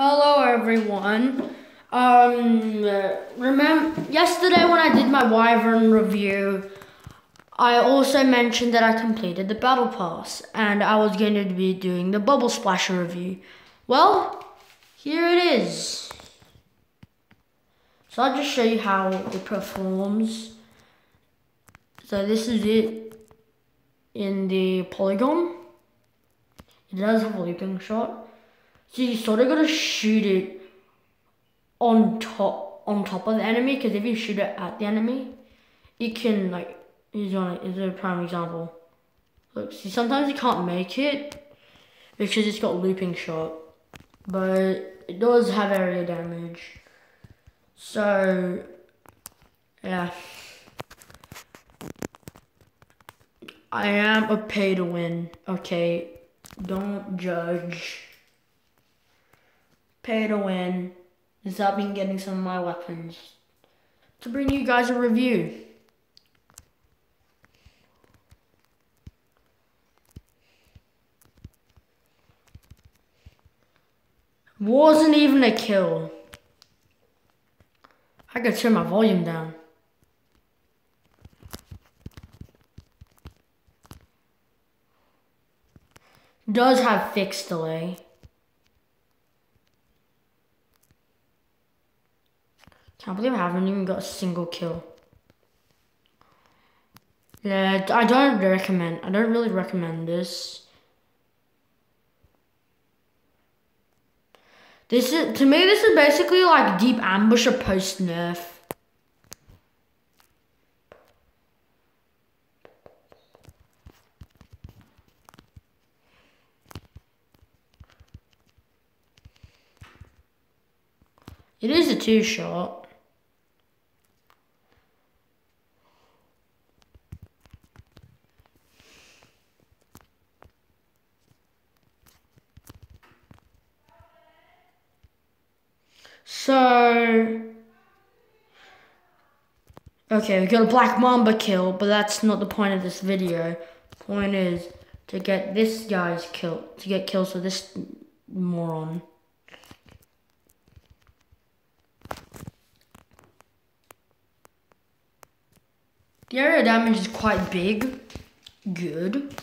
Hello everyone. Um, remember yesterday when I did my Wyvern review, I also mentioned that I completed the Battle Pass and I was going to be doing the Bubble Splasher review. Well, here it is. So I'll just show you how it performs. So this is it in the polygon. It does have a looping shot. So you sort of got to shoot it on top on top of the enemy because if you shoot it at the enemy, it can like here's one is a prime example. Look, see sometimes you can't make it because it's got looping shot, but it does have area damage. So yeah. I am a pay to win, okay? Don't judge pay to win is I've been getting some of my weapons to bring you guys a review. Wasn't even a kill. I could turn my volume down. Does have fixed delay. Can't believe I haven't even got a single kill. Yeah, I don't recommend, I don't really recommend this. This is, to me, this is basically like Deep Ambush or post nerf. It is a two shot. So, okay, we got a Black Mamba kill, but that's not the point of this video. Point is to get this guy's kill, to get kills for this moron. The area damage is quite big. Good.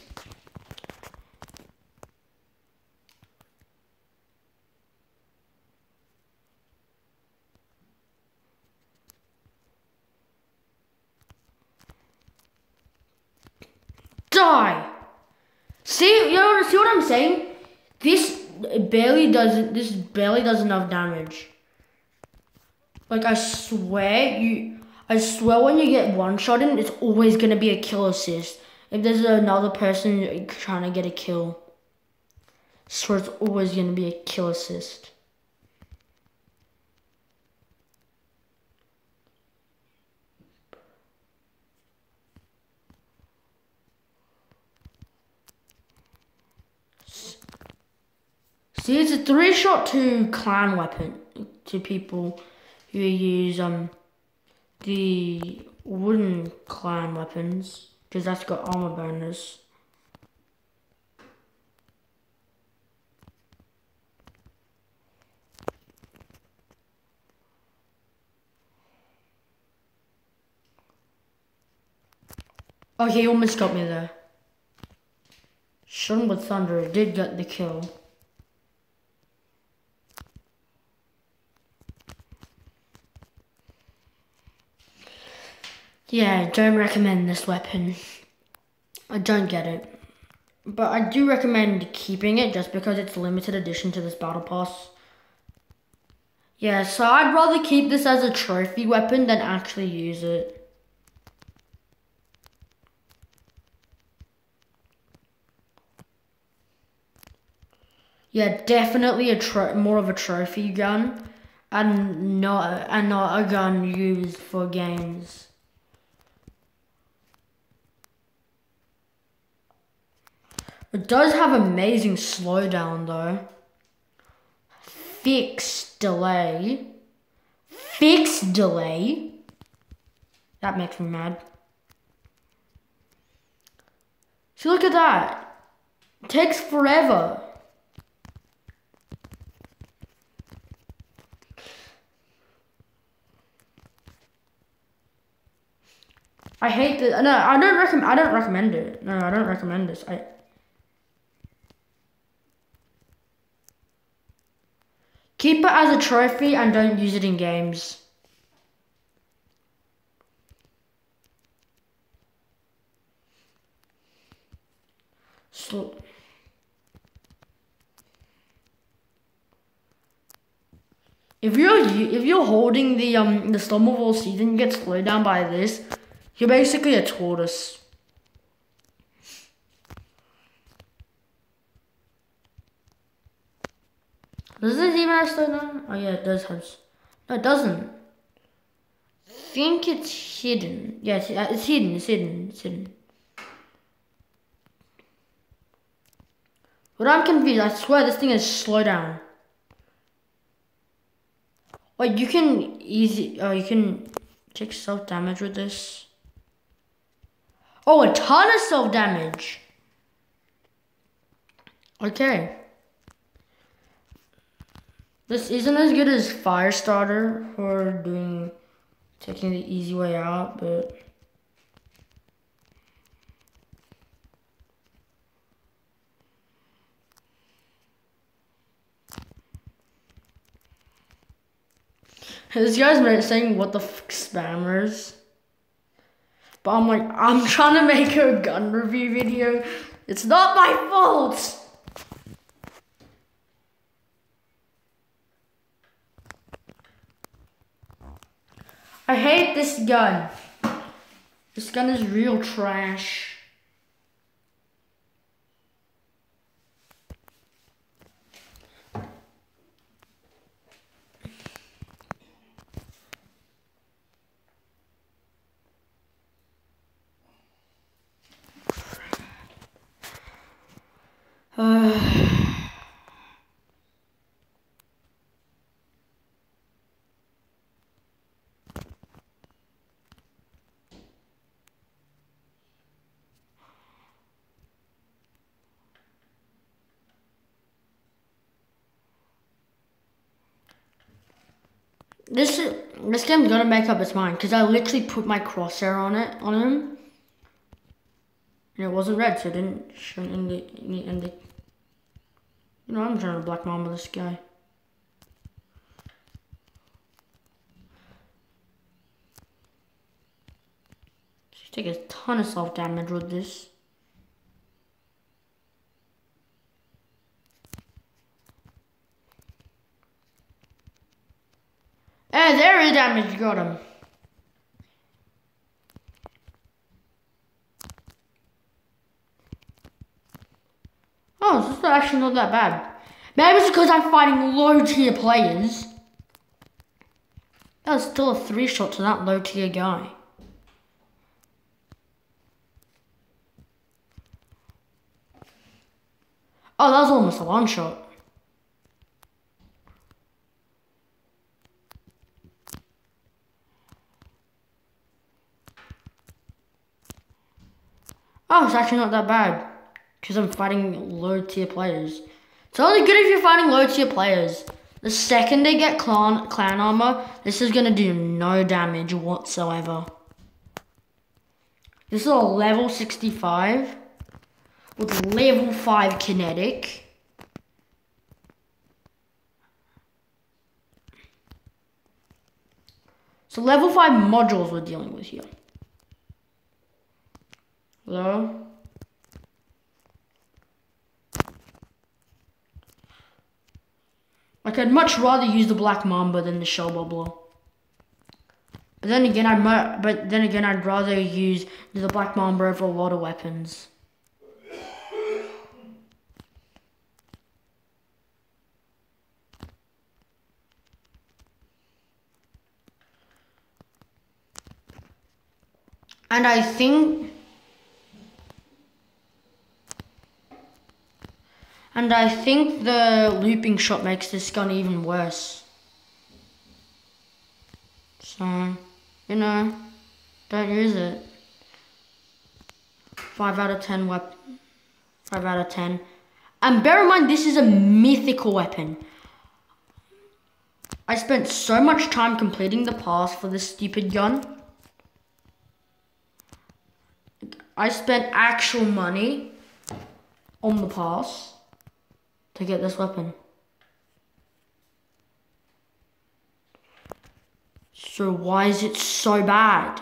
Die! See, you know, see what I'm saying? This barely doesn't. this barely does enough damage. Like I swear you I swear when you get one shot in, it's always gonna be a kill assist. If there's another person trying to get a kill. I swear it's always gonna be a kill assist. See, it's a three shot to clan weapon to people who use um the wooden clan weapons because that's got armor bonus. Oh, he almost got me there. Shun with Thunder did get the kill. Yeah, don't recommend this weapon. I don't get it. But I do recommend keeping it just because it's a limited edition to this battle pass. Yeah, so I'd rather keep this as a trophy weapon than actually use it. Yeah, definitely a tro more of a trophy gun and not and not a gun used for games. It does have amazing slowdown though. Fixed delay. Fixed delay? That makes me mad. See, look at that. It takes forever. I hate this. No, I don't recommend. I don't recommend it. No, I don't recommend this. I Keep it as a trophy and don't use it in games. If you're if you're holding the um the all season, you get slowed down by this. You're basically a tortoise. Does this even have slowdown? Oh yeah, it does have. No, it doesn't. Think it's hidden. Yeah, it's, uh, it's hidden. It's hidden. It's hidden. But I'm confused. I swear this thing is slow down. Wait, you can easy. Oh, you can take self damage with this. Oh, a ton of self damage. Okay. This isn't as good as Firestarter for doing taking the easy way out, but This guy's saying what the fuck spammers. But I'm like, I'm trying to make a gun review video. It's not my fault. I hate this gun. This gun is real trash. Uh, This this game's gonna make up its mind because I literally put my crosshair on it on him, and it wasn't red, so it didn't in the in the. You know, I'm trying to black mamba this guy. Just take a ton of self damage with this. Hey, there is damage, got him. Oh, this is actually not that bad. Maybe it's because I'm fighting low tier players. That was still a three shot to that low tier guy. Oh, that was almost a one shot. Oh, it's actually not that bad. Because I'm fighting low tier players. It's only good if you're fighting low tier players. The second they get clan, clan armor, this is going to do no damage whatsoever. This is a level 65 with level 5 kinetic. So level 5 modules we're dealing with here. Hello? Like, I'd much rather use the Black Mamba than the Shell Bubbler. But then again, I'd but then again, I'd rather use the Black Mamba over a lot of weapons. And I think And I think the looping shot makes this gun even worse. So, you know, don't use it. 5 out of 10 weapon. 5 out of 10. And bear in mind, this is a mythical weapon. I spent so much time completing the pass for this stupid gun. I spent actual money on the pass to get this weapon. So why is it so bad?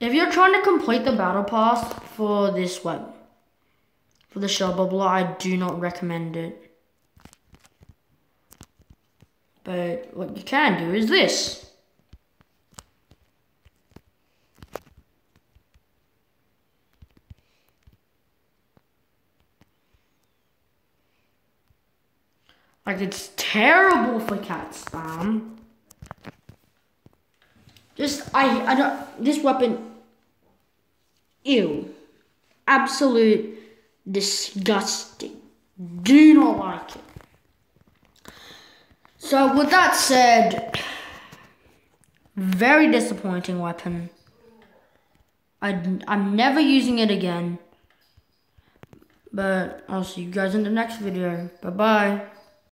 If you're trying to complete the battle pass for this weapon, for the shell bubbler, I do not recommend it. But what you can do is this. Like it's terrible for cat spam. Just I I don't this weapon ew. Absolute disgusting. Do not like it. So with that said, very disappointing weapon. I, I'm never using it again. But I'll see you guys in the next video. Bye bye.